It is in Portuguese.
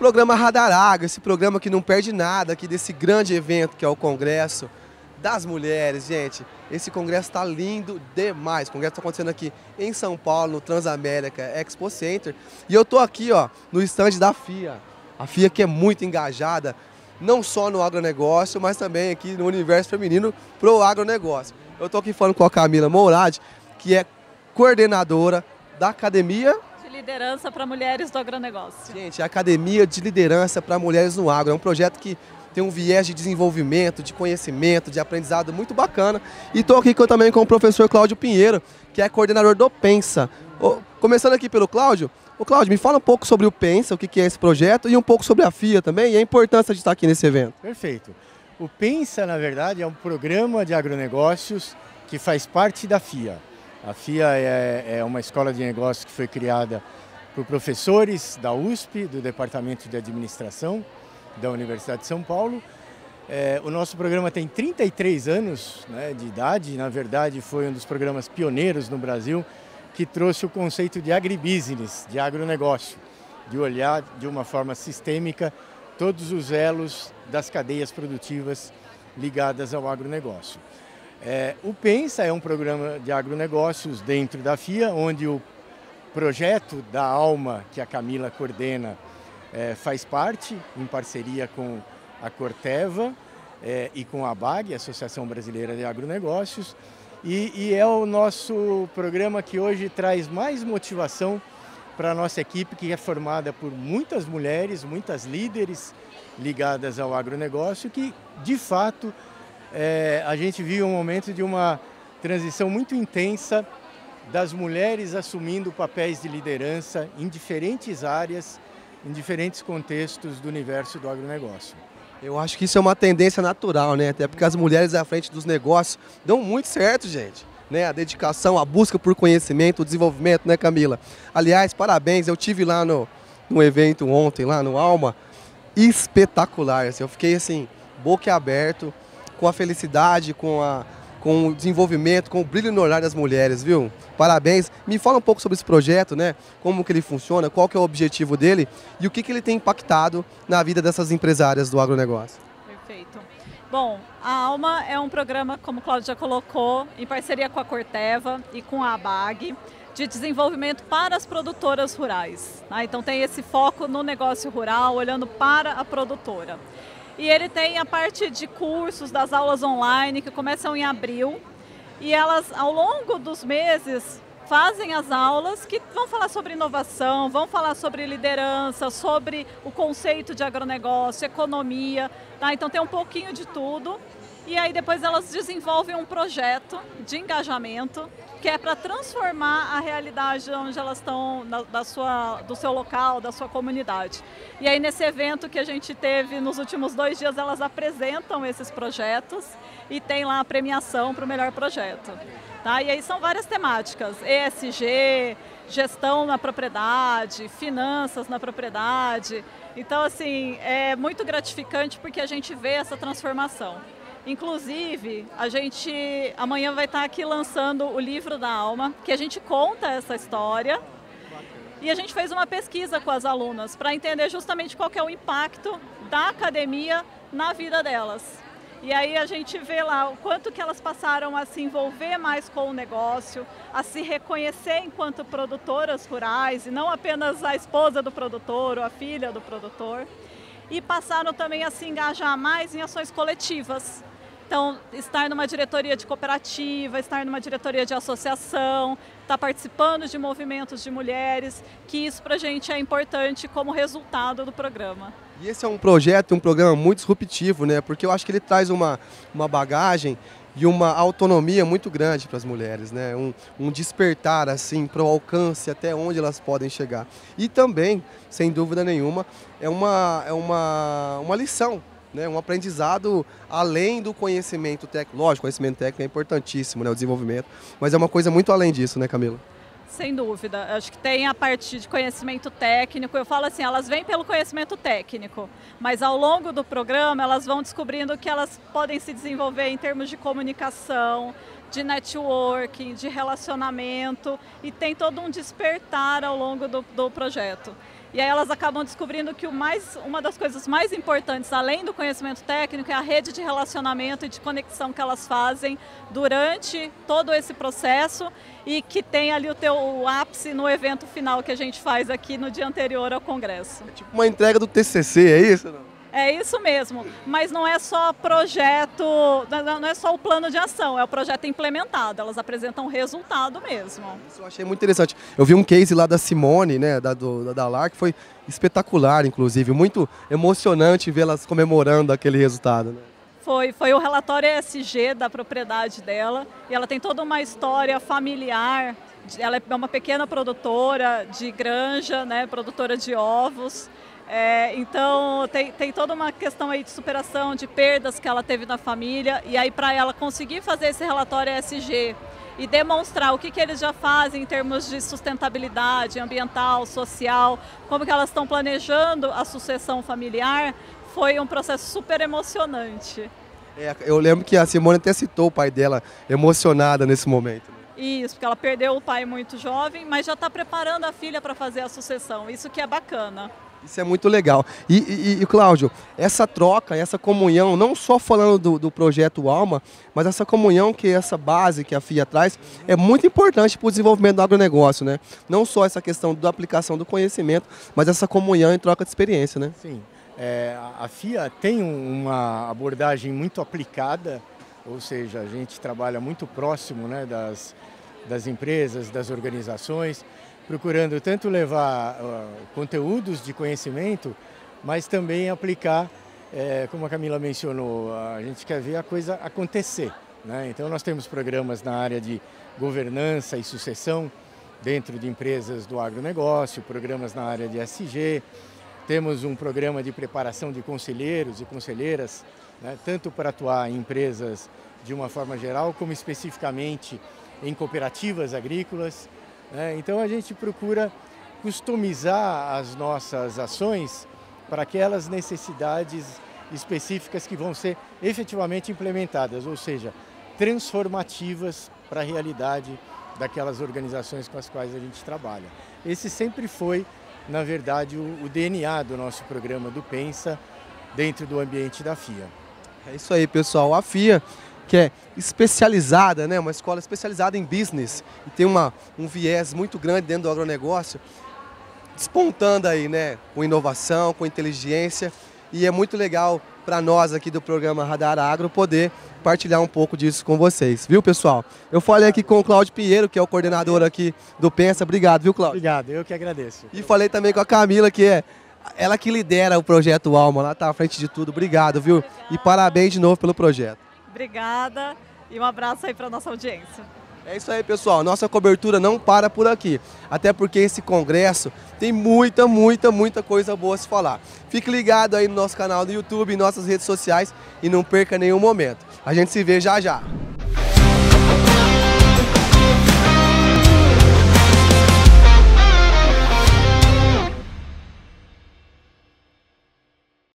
Programa Radar Água, esse programa que não perde nada aqui desse grande evento que é o Congresso das Mulheres, gente. Esse congresso está lindo demais. O congresso está acontecendo aqui em São Paulo, no Transamérica Expo Center. E eu tô aqui, ó, no estande da FIA. A FIA que é muito engajada, não só no agronegócio, mas também aqui no universo feminino pro agronegócio. Eu tô aqui falando com a Camila Mourad, que é coordenadora da Academia liderança para mulheres do agronegócio. Gente, a Academia de Liderança para Mulheres no Agro é um projeto que tem um viés de desenvolvimento, de conhecimento, de aprendizado muito bacana. E estou aqui também com o professor Cláudio Pinheiro, que é coordenador do Pensa. começando aqui pelo Cláudio, Ô Cláudio, me fala um pouco sobre o Pensa, o que é esse projeto, e um pouco sobre a FIA também, e a importância de estar aqui nesse evento. Perfeito. O Pensa, na verdade, é um programa de agronegócios que faz parte da FIA. A FIA é, é uma escola de negócios que foi criada por professores da USP, do Departamento de Administração da Universidade de São Paulo. É, o nosso programa tem 33 anos né, de idade, na verdade foi um dos programas pioneiros no Brasil que trouxe o conceito de agribusiness, de agronegócio, de olhar de uma forma sistêmica todos os elos das cadeias produtivas ligadas ao agronegócio. É, o PENSA é um programa de agronegócios dentro da FIA, onde o projeto da Alma, que a Camila coordena, é, faz parte, em parceria com a Corteva é, e com a BAG, Associação Brasileira de Agronegócios, e, e é o nosso programa que hoje traz mais motivação para a nossa equipe, que é formada por muitas mulheres, muitas líderes ligadas ao agronegócio, que de fato é, a gente vive um momento de uma transição muito intensa das mulheres assumindo papéis de liderança em diferentes áreas, em diferentes contextos do universo do agronegócio. Eu acho que isso é uma tendência natural, né? Até porque as mulheres à frente dos negócios dão muito certo, gente. Né? A dedicação, a busca por conhecimento, o desenvolvimento, né, Camila? Aliás, parabéns, eu tive lá no, no evento ontem, lá no Alma, espetacular. Assim, eu fiquei assim, boca aberto com a felicidade, com, a, com o desenvolvimento, com o brilho no olhar das mulheres, viu? Parabéns. Me fala um pouco sobre esse projeto, né? Como que ele funciona, qual que é o objetivo dele e o que, que ele tem impactado na vida dessas empresárias do agronegócio. Perfeito. Bom, a Alma é um programa, como o Cláudio já colocou, em parceria com a Corteva e com a ABAG, de desenvolvimento para as produtoras rurais. Tá? Então tem esse foco no negócio rural, olhando para a produtora. E ele tem a parte de cursos das aulas online que começam em abril. E elas, ao longo dos meses, fazem as aulas que vão falar sobre inovação, vão falar sobre liderança, sobre o conceito de agronegócio, economia. Tá? Então tem um pouquinho de tudo. E aí depois elas desenvolvem um projeto de engajamento que é para transformar a realidade onde elas estão na, da sua, do seu local, da sua comunidade. E aí nesse evento que a gente teve nos últimos dois dias, elas apresentam esses projetos e tem lá a premiação para o melhor projeto. Tá? E aí são várias temáticas, ESG, gestão na propriedade, finanças na propriedade. Então, assim, é muito gratificante porque a gente vê essa transformação. Inclusive, a gente amanhã vai estar aqui lançando o livro da alma, que a gente conta essa história. E a gente fez uma pesquisa com as alunas para entender justamente qual é o impacto da academia na vida delas. E aí a gente vê lá o quanto que elas passaram a se envolver mais com o negócio, a se reconhecer enquanto produtoras rurais e não apenas a esposa do produtor ou a filha do produtor. E passaram também a se engajar mais em ações coletivas. Então, estar numa diretoria de cooperativa, estar numa diretoria de associação, estar participando de movimentos de mulheres, que isso para a gente é importante como resultado do programa. E esse é um projeto, um programa muito disruptivo, né? Porque eu acho que ele traz uma, uma bagagem e uma autonomia muito grande para as mulheres, né? Um, um despertar assim para o alcance até onde elas podem chegar. E também, sem dúvida nenhuma, é uma, é uma, uma lição né, um aprendizado além do conhecimento técnico. Lógico, conhecimento técnico é importantíssimo, né, o desenvolvimento, mas é uma coisa muito além disso, né, Camila? Sem dúvida. Acho que tem a parte de conhecimento técnico. Eu falo assim, elas vêm pelo conhecimento técnico, mas ao longo do programa elas vão descobrindo que elas podem se desenvolver em termos de comunicação, de networking, de relacionamento e tem todo um despertar ao longo do, do projeto. E aí elas acabam descobrindo que o mais, uma das coisas mais importantes, além do conhecimento técnico, é a rede de relacionamento e de conexão que elas fazem durante todo esse processo e que tem ali o teu o ápice no evento final que a gente faz aqui no dia anterior ao congresso. É tipo uma entrega do TCC, é isso? Não? É isso mesmo, mas não é só projeto, não é só o plano de ação, é o projeto implementado, elas apresentam resultado mesmo. Isso eu achei muito interessante. Eu vi um case lá da Simone, né, da, do, da LAR, que foi espetacular, inclusive, muito emocionante vê-las comemorando aquele resultado. Né? Foi, foi o relatório ESG da propriedade dela, e ela tem toda uma história familiar, ela é uma pequena produtora de granja, né, produtora de ovos, é, então tem, tem toda uma questão aí de superação de perdas que ela teve na família e aí para ela conseguir fazer esse relatório ESG e demonstrar o que, que eles já fazem em termos de sustentabilidade ambiental, social, como que elas estão planejando a sucessão familiar, foi um processo super emocionante. É, eu lembro que a Simone até citou o pai dela emocionada nesse momento. Né? Isso, porque ela perdeu o pai muito jovem, mas já está preparando a filha para fazer a sucessão. Isso que é bacana. Isso é muito legal. E, e, e, Cláudio, essa troca, essa comunhão, não só falando do, do, projeto Alma, mas essa comunhão que essa base que a FIA traz, é muito importante para o desenvolvimento do agronegócio, né? Não só essa questão da aplicação do conhecimento, mas essa comunhão e troca de experiência, né? Sim. É, a FIA tem uma abordagem muito aplicada, ou seja, a gente trabalha muito próximo né, das, das empresas, das organizações, procurando tanto levar uh, conteúdos de conhecimento, mas também aplicar, é, como a Camila mencionou, a gente quer ver a coisa acontecer. Né? Então nós temos programas na área de governança e sucessão dentro de empresas do agronegócio, programas na área de SG, temos um programa de preparação de conselheiros e conselheiras, né? tanto para atuar em empresas de uma forma geral, como especificamente em cooperativas agrícolas. Né? Então a gente procura customizar as nossas ações para aquelas necessidades específicas que vão ser efetivamente implementadas, ou seja, transformativas para a realidade daquelas organizações com as quais a gente trabalha. Esse sempre foi, na verdade, o, DNA do nosso programa do Pensa dentro do ambiente da FIA. É isso aí, pessoal. A FIA que é especializada, né, uma escola especializada em business e tem uma, um viés muito grande dentro do agronegócio, despontando aí, né, com inovação, com inteligência e é muito legal para nós aqui do programa Radar Agro poder partilhar um pouco disso com vocês, viu pessoal? Eu falei aqui com o Cláudio Pinheiro, que é o coordenador aqui do Pensa. Obrigado, viu Cláudio? Obrigado, eu que agradeço. E falei também com a Camila, que é ela que lidera o projeto Alma, lá tá à frente de tudo. Obrigado, viu? E parabéns de novo pelo projeto. Obrigada e um abraço aí para nossa audiência. É isso aí, pessoal. Nossa cobertura não para por aqui. Até porque esse congresso tem muita, muita, muita coisa boa a se falar. Fique ligado aí no nosso canal do YouTube, em nossas redes sociais e não perca nenhum momento. A gente se vê já já.